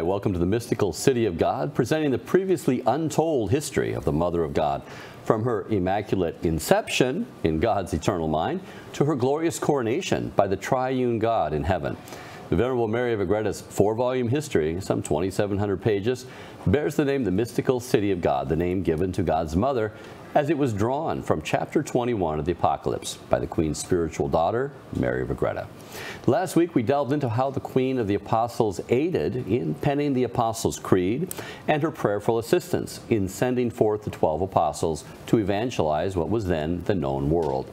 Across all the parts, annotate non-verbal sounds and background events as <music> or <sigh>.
Hi, welcome to the mystical City of God, presenting the previously untold history of the Mother of God, from her immaculate inception in God's eternal mind to her glorious coronation by the triune God in heaven. The Venerable Mary of Agreda's four-volume history, some 2,700 pages, bears the name The Mystical City of God, the name given to God's mother as it was drawn from chapter 21 of the Apocalypse by the Queen's spiritual daughter, Mary of Agreda. Last week we delved into how the Queen of the Apostles aided in penning the Apostles' Creed and her prayerful assistance in sending forth the 12 apostles to evangelize what was then the known world.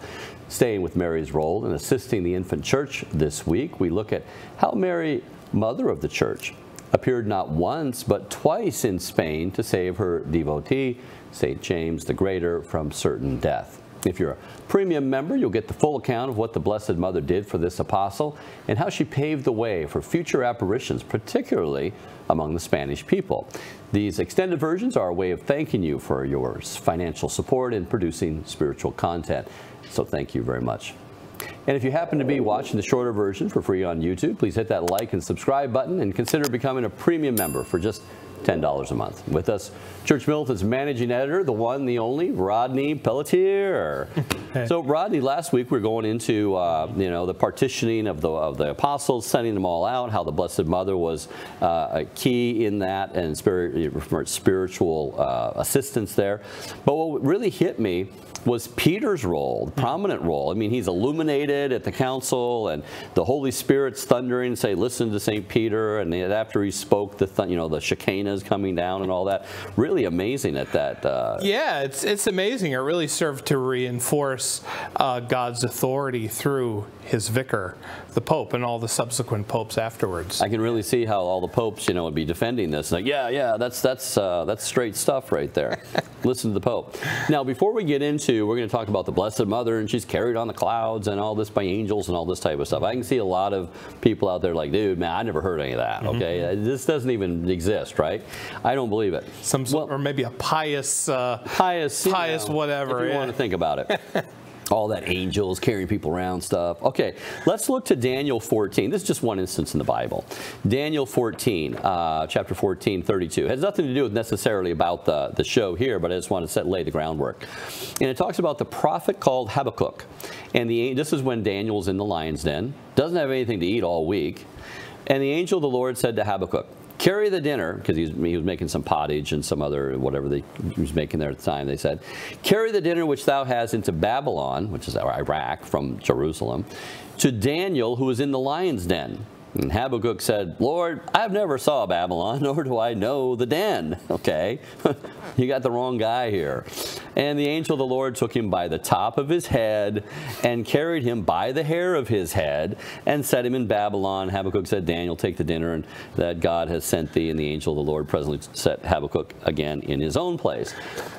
Staying with Mary's role in assisting the infant church this week, we look at how Mary, Mother of the Church, appeared not once but twice in Spain to save her devotee, St. James the Greater, from certain death. If you're a premium member, you'll get the full account of what the Blessed Mother did for this apostle and how she paved the way for future apparitions, particularly among the Spanish people. These extended versions are a way of thanking you for your financial support in producing spiritual content. So thank you very much. And if you happen to be watching the shorter version for free on YouTube, please hit that like and subscribe button and consider becoming a premium member for just $10 a month. With us, Church Militant's managing editor, the one, the only, Rodney Pelletier. so, Rodney, last week we were going into, uh, you know, the partitioning of the, of the apostles, sending them all out, how the Blessed Mother was uh, a key in that and spirit, spiritual uh, assistance there. But what really hit me was Peter's role, the prominent role. I mean, he's illuminated at the council, and the Holy Spirit's thundering, say, listen to St. Peter, and after he spoke, the you know the Shekinah's coming down and all that. Really amazing at that. Uh, yeah, it's it's amazing. It really served to reinforce uh, God's authority through his vicar, the Pope, and all the subsequent popes afterwards. I can really see how all the popes, you know, would be defending this. Like, yeah, yeah, that's that's uh, that's straight stuff right there. <laughs> Listen to the Pope. Now, before we get into, we're going to talk about the Blessed Mother, and she's carried on the clouds, and all this by angels, and all this type of stuff. I can see a lot of people out there like, dude, man, I never heard any of that. Okay, mm -hmm. this doesn't even exist, right? I don't believe it. Some, well, or maybe a pious, uh, pious, pious, you know, whatever. If you yeah. want to think about it. <laughs> all that angels carrying people around stuff. Okay, let's look to Daniel 14. This is just one instance in the Bible. Daniel 14, uh, chapter 14, 32. It has nothing to do with necessarily about the, the show here, but I just want to set, lay the groundwork. And it talks about the prophet called Habakkuk. And the, this is when Daniel's in the lion's den, doesn't have anything to eat all week. And the angel of the Lord said to Habakkuk, carry the dinner, because he, he was making some pottage and some other, whatever they, he was making there at the time, they said, carry the dinner which thou hast into Babylon, which is Iraq, from Jerusalem, to Daniel, who is in the lion's den. And Habakkuk said, Lord, I've never saw Babylon, <laughs> nor do I know the den. <laughs> Okay, <laughs> you got the wrong guy here. And the angel of the Lord took him by the top of his head and carried him by the hair of his head and set him in Babylon. Habakkuk said, Daniel, take the dinner and that God has sent thee. And the angel of the Lord presently set Habakkuk again in his own place.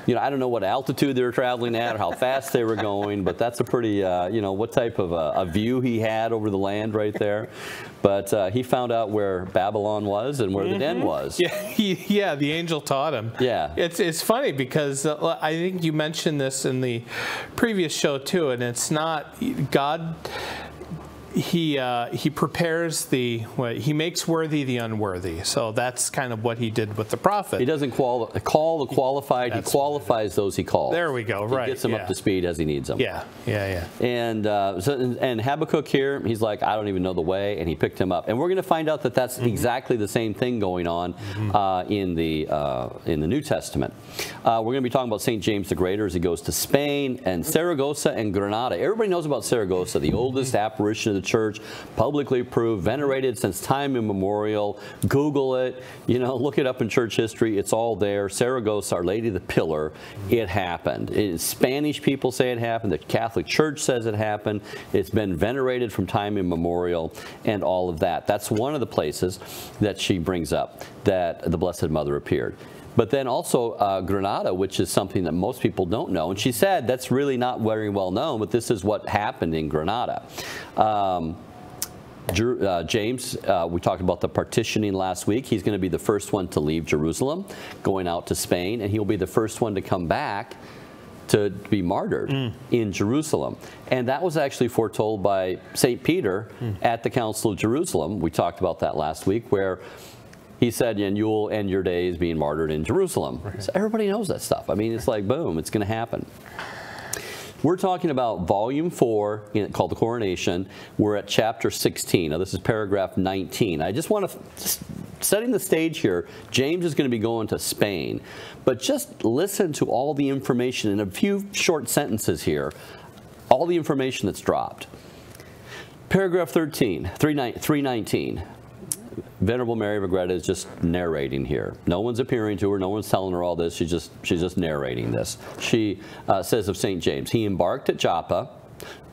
You know, I don't know what altitude they were traveling at or how fast they were going, but that's a pretty, uh, you know, what type of a, a view he had over the land right there. But uh, he found out where Babylon was and where mm -hmm. the den mm-hmm. was. <laughs> Yeah, he, yeah, the angel taught him. Yeah. It's, it's funny because uh, I think you mentioned this in the previous show too, and it's not, God he uh, he prepares the he makes worthy the unworthy. So that's kind of what he did with the prophet. He doesn't qual call the qualified. That's he qualifies those he calls. There we go. He right. Gets them yeah. up to speed as he needs them. Yeah. Yeah. Yeah. And uh, so and Habakkuk here, he's like, I don't even know the way, and he picked him up. And we're going to find out that that's mm -hmm. exactly the same thing going on mm -hmm. uh, in the uh, in the New Testament. Uh, we're going to be talking about Saint James the Greater as he goes to Spain and Saragossa and Granada. Everybody knows about Saragossa, the oldest apparition of the church, publicly approved, venerated since time immemorial. Google it, you know, look it up in church history. It's all there. Saragossa, Our Lady of the Pillar, it happened. It, Spanish people say it happened. The Catholic Church says it happened. It's been venerated from time immemorial and all of that. That's one of the places that she brings up that the Blessed Mother appeared but then also uh, Granada, which is something that most people don't know. And she said that's really not very well known, but this is what happened in Granada. Um, uh, James, uh, we talked about the partitioning last week. He's going to be the first one to leave Jerusalem, going out to Spain, and he'll be the first one to come back to be martyred mm. in Jerusalem. And that was actually foretold by St. Peter mm. at the Council of Jerusalem. We talked about that last week, where he said, and you'll end your days being martyred in Jerusalem. Right. So everybody knows that stuff. I mean, it's like, boom, it's going to happen. We're talking about volume four called the coronation. We're at chapter 16. Now, this is paragraph 19. I just want to, setting the stage here, James is going to be going to Spain. But just listen to all the information in a few short sentences here, all the information that's dropped. Paragraph 13, 319. Venerable Mary Agreda is just narrating here. No one's appearing to her. No one's telling her all this. She's just she's just narrating this. She uh, says of St. James, he embarked at Joppa,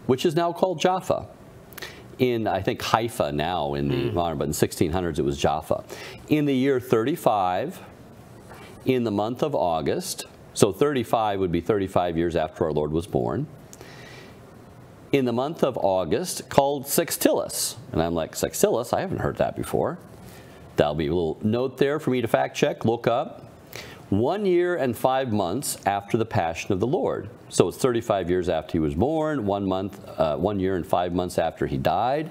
which is now called Jaffa. In I think Haifa now in the mm. modern, but in 1600s it was Jaffa. In the year 35, in the month of August, so 35 would be 35 years after our Lord was born in the month of August called Sextilis. And I'm like, Sextilis? I haven't heard that before. That'll be a little note there for me to fact check, look up. One year and five months after the Passion of the Lord. So it's 35 years after he was born, one month, uh, one year and five months after he died.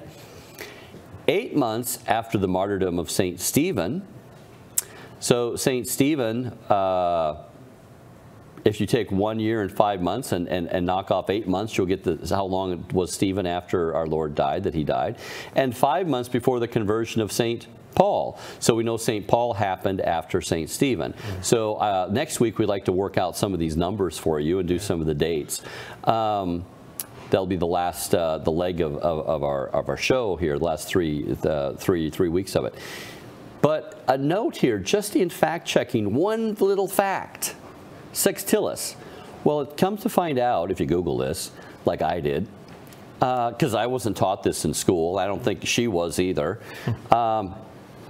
Eight months after the martyrdom of Saint Stephen. So Saint Stephen, uh, if you take one year and five months and, and, and knock off eight months, you'll get the, how long was Stephen after our Lord died, that he died. And five months before the conversion of Saint Paul. So we know St. Paul happened after St. Stephen. Mm-hmm. So uh, next week we'd like to work out some of these numbers for you and do some of the dates. Um, that'll be the last uh, the leg of, of, of, our of our show here, the last three uh, three three weeks of it. But a note here, just in fact checking, one little fact: Sextilis. Well, it comes to find out if you Google this, like I did, because uh, I wasn't taught this in school. I don't think she was either. Um,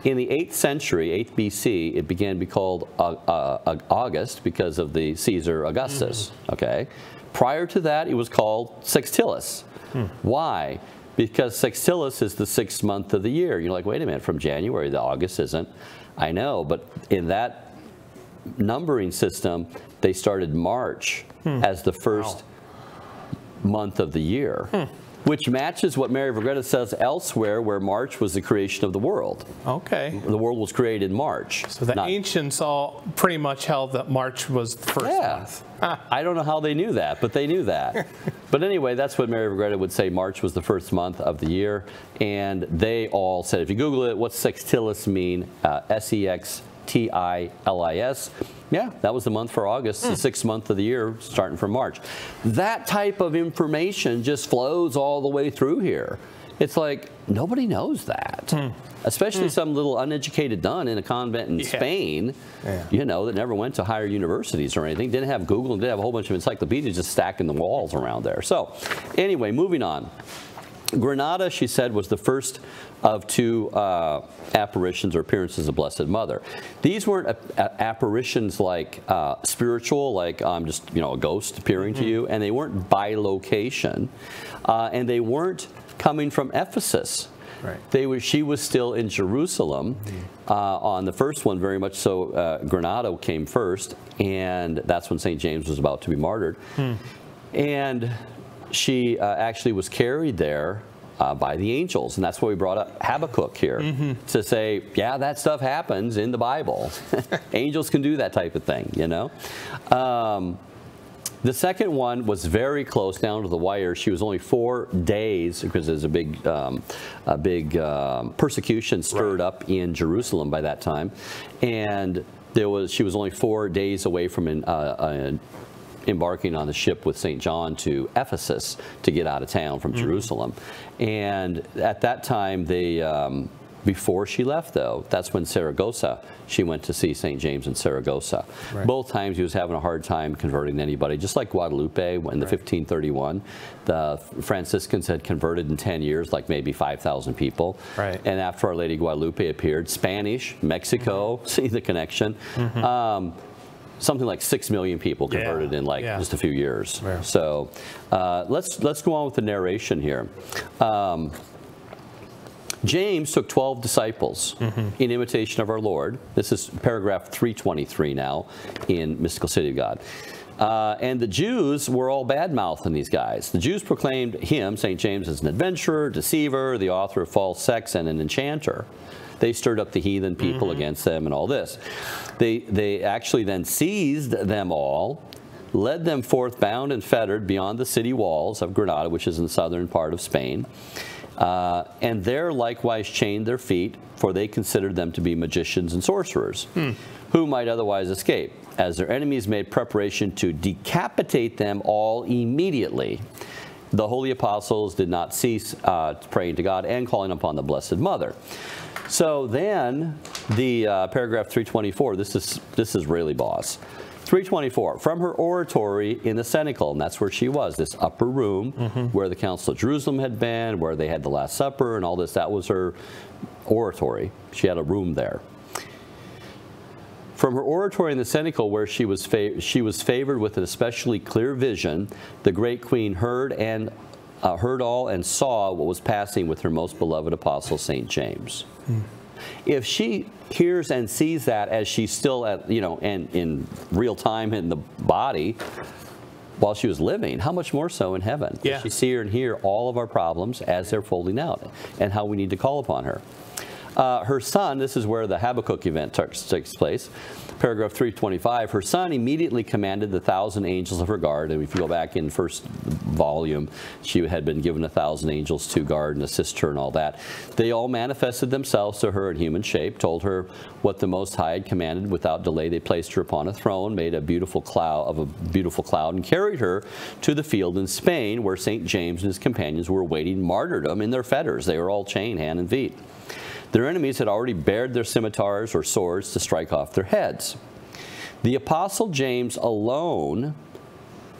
in the 8th century, 8th BC, it began to be called uh, uh, August because of the Caesar Augustus, mm. okay? Prior to that, it was called Sextilis. Mm. Why? Because Sextilis is the sixth month of the year. You're like, wait a minute, from January to August isn't. I know, but in that numbering system, they started March hmm. as the first wow. month of the year. Hmm which matches what Mary of Agreda says elsewhere, where March was the creation of the world. Okay. The world was created in March. So the ancients all pretty much held that March was the first yeah. month. I don't know how they knew that, but they knew that. <laughs> but anyway, that's what Mary of Agreda would say. March was the first month of the year, and they all said, if you Google it, what's sextilis mean? Uh, S-E-X T-I-L-I-S. Yeah, that was the month for August, mm. the hmm. sixth month of the year, starting from March. That type of information just flows all the way through here. It's like, nobody knows that. Mm. Especially mm. some little uneducated nun in a convent in yeah. Spain, yeah. you know, that never went to higher universities or anything, didn't have Google, and didn't have a whole bunch of encyclopedias just stacking the walls around there. So, anyway, moving on. Granada, she said, was the first of two uh, apparitions or appearances of Blessed Mother. These weren't apparitions like uh, spiritual, like I'm um, just you know a ghost appearing mm -hmm. to you, and they weren't by location, uh, and they weren't coming from Ephesus. Right. They was, she was still in Jerusalem. Mm -hmm. on the first one, very much so, uh, Granada came first, and that's when St. James was about to be martyred. Hmm. And she uh, actually was carried there uh, by the angels. And that's why we brought up Habakkuk here mm -hmm. to say, yeah, that stuff happens in the Bible. <laughs> <laughs> angels can do that type of thing, you know. Um, the second one was very close down to the wire. She was only four days because there's a big, um, a big um, persecution stirred right. up in Jerusalem by that time, and there was she was only four days away from an, uh, embarking on the ship with St. John to Ephesus to get out of town from mm -hmm. Jerusalem. And at that time, they, um, before she left, though, that's when Saragossa, she went to see St. James in Saragossa. Right. Both times he was having a hard time converting anybody, just like Guadalupe in the right. 1531. The Franciscans had converted in 10 years, like maybe 5,000 people. Right. And after Our Lady Guadalupe appeared, Spanish, Mexico, mm -hmm. <laughs> see the connection. Mm -hmm. um, something like six million people converted yeah. in like yeah. just a few years. Yeah. So uh, let's let's go on with the narration here. Um, James took 12 disciples mm -hmm. in imitation of our Lord. This is paragraph 323 now in Mystical City of God. Uh, and the Jews were all bad-mouthing these guys. The Jews proclaimed him, St. James, as an adventurer, deceiver, the author of false sects, and an enchanter. They stirred up the heathen people against them and all this. They, they actually then seized them all, led them forth bound and fettered beyond the city walls of Granada, which is in the southern part of Spain. Uh, and there likewise chained their feet, for they considered them to be magicians and sorcerers, who might otherwise escape, as their enemies made preparation to decapitate them all immediately. The holy apostles did not cease uh, praying to God and calling upon the Blessed Mother. So then, the uh, paragraph 324. This is this is really boss. 324 from her oratory in the cenacle and that's where she was this upper room where the council of jerusalem had been where they had the last supper and all this that was her oratory she had a room there from her oratory in the cenacle where she was she was favored with an especially clear vision the great queen heard and uh, heard all and saw what was passing with her most beloved apostle saint james. If she hears and sees that as she's still at you know and in real time in the body while she was living how much more so in heaven? Yeah. she see her and hear all of our problems as they're folding out and how we need to call upon her uh, her son this is where the habakkuk event takes place. Paragraph 325 her son immediately commanded the thousand angels of her guard. And if you go back in first volume she had been given a thousand angels to guard and assist her and all that. They all manifested themselves to her in human shape told her what the most high had commanded. Without delay they placed her upon a throne made a beautiful cloud of a beautiful cloud and carried her to the field in spain where st james and his companions were awaiting martyrdom in their fetters. They were all chained hand and feet their enemies had already bared their scimitars or swords to strike off their heads. The Apostle James alone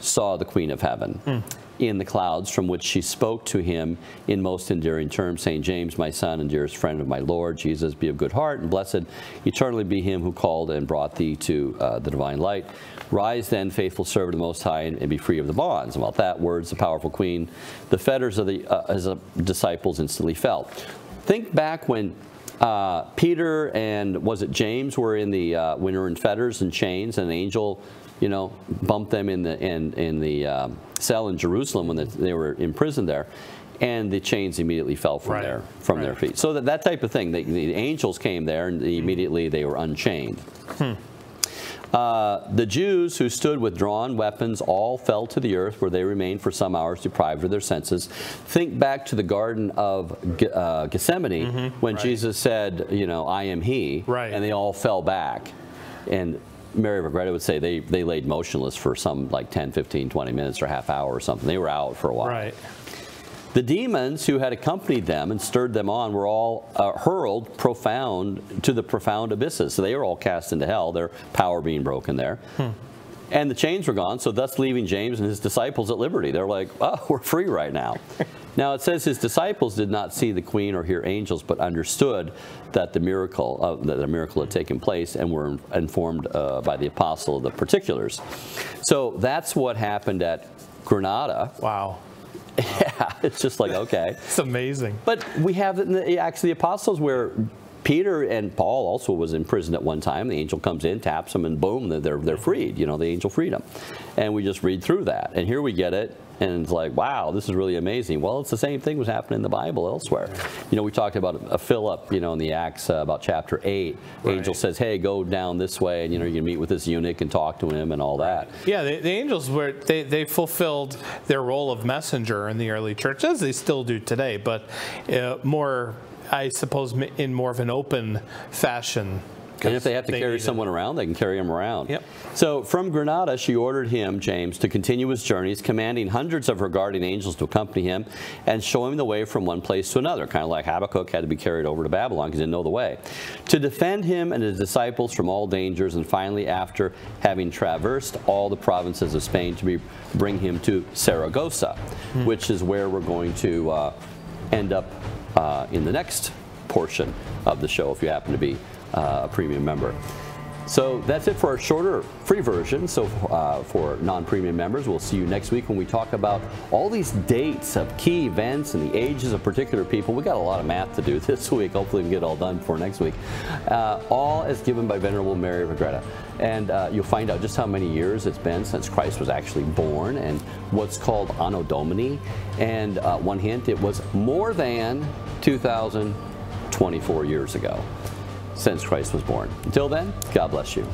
saw the Queen of Heaven in the clouds from which she spoke to him in most endearing terms, saying, James, my son and dearest friend of my Lord, Jesus, be of good heart, and blessed eternally be him who called and brought thee to uh, the divine light. Rise then, faithful servant of the Most High, and, and be free of the bonds. And about that, words, the powerful queen, the fetters of the uh, his, uh, disciples instantly fell. Think back when uh, Peter and was it James were in the uh, when were in fetters and chains, and an angel, you know, bumped them in the in in the um, cell in Jerusalem when they, they were imprisoned there, and the chains immediately fell from Right, their from their feet. So that that type of thing. The, the angels came there, and immediately they were unchained. Uh, the Jews who stood with drawn weapons all fell to the earth, where they remained for some hours deprived of their senses. Think back to the Garden of uh, Gethsemane when right. Jesus said, You know, I am He, Right. and they all fell back. And Mary Agreda would say they, they laid motionless for some like 10, 15, 20 minutes or half hour or something. They were out for a while. Right. The demons who had accompanied them and stirred them on were all uh, hurled profound to the profound abysses. So they were all cast into hell, their power being broken there. And the chains were gone, so thus leaving James and his disciples at liberty. They're like, oh, <laughs> we're free right now. <laughs> now it says his disciples did not see the queen or hear angels, but understood that the miracle uh, that a miracle had taken place and were informed uh, by the apostle of the particulars. So that's what happened at Granada. Wow. <laughs> Yeah, <laughs> it's just like okay. <laughs> It's amazing. But we have in the Acts of the Apostles where Peter and Paul also was in prison at one time. The angel comes in, taps them, and boom, they're they're freed. You know, the angel freedom. And we just read through that, and here we get it, and it's like, wow, this is really amazing. Well, it's the same thing was happening in the Bible elsewhere. You know, we talked about a Philip, you know, in the Acts uh, about chapter eight. Angel says, hey, go down this way, and you know, you can meet with this eunuch and talk to him and all that. Yeah, the, the angels were they, they fulfilled their role of messenger in the early church, as they still do today, but uh, more, I suppose, in more of an open fashion. And if they have to carry needed- someone around, they can carry him around. Yep. So from Granada, she ordered him, James, to continue his journeys, commanding hundreds of her guardian angels to accompany him and show him the way from one place to another, kind of like Habakkuk had to be carried over to Babylon because he didn't know the way, to defend him and his disciples from all dangers, and finally, after having traversed all the provinces of Spain, to be, bring him to Saragossa, which is where we're going to uh, end up uh, in the next portion of the show if you happen to be a premium member. So that's it for our shorter free version. So uh, for non-premium members, we'll see you next week when we talk about all these dates of key events and the ages of particular people. We got a lot of math to do <laughs> this week. Hopefully we can get all done for next week. Uh, all as given by Venerable Mary of. And uh, you'll find out just how many years it's been since Christ was actually born and what's called Anno Domini. And uh, one hint, it was more than 2,024 years ago since Christ was born. Until then, God bless you.